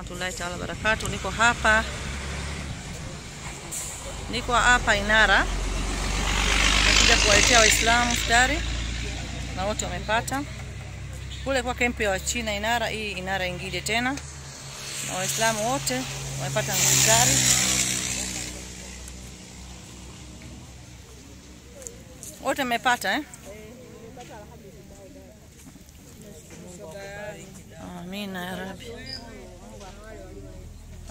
warahmatullahi taala barakatu. Niko hapa niko hapa Inara, nakuja kuwaletea Waislamu futari na wote wamepata kule kwa kempu ya Wachina Inara. Hii Inara ingine tena, na Waislamu wote wamepata futari. Wote mmepata eh? Amina ya Rabbi,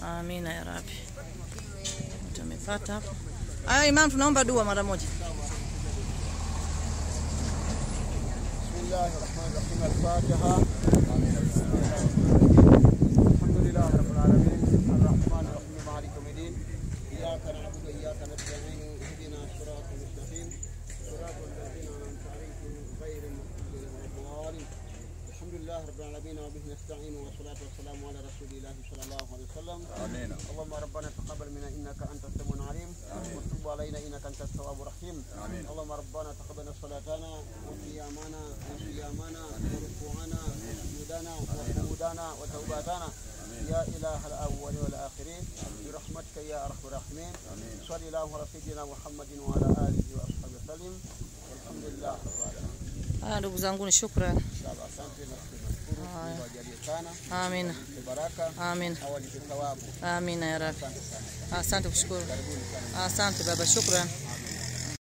amina ya Rabbi. Wamepata hapo. Aya, Imam, tunaomba dua mara moja. الله الحمد لله رب العالمين وإياك نستعين اهدنا الصراط المستقيم صراط الذين أنعمت عليهم غير المغضوب عليهم ولا الضالين الحمد لله رب العالمين وبه نستعين والصلاة والسلام آمين اللهم ربنا تقبل منا إنك أنت السميع العليم. وتب علينا إنك أنت التواب الرحيم. آمين. اللهم ربنا تقبل صلاتنا وصيامنا وصيامنا وركوعنا وسجودنا وقعودنا وتوباتنا. يا إله الأول والآخرين برحمتك يا أرحم الراحمين. صلى الله على سيدنا محمد وعلى آله وأصحابه. Ah, ndugu zangu, ni shukrani. Amina, amina, amina ya Rabbi. Asante kushukuru, asante baba, shukrani.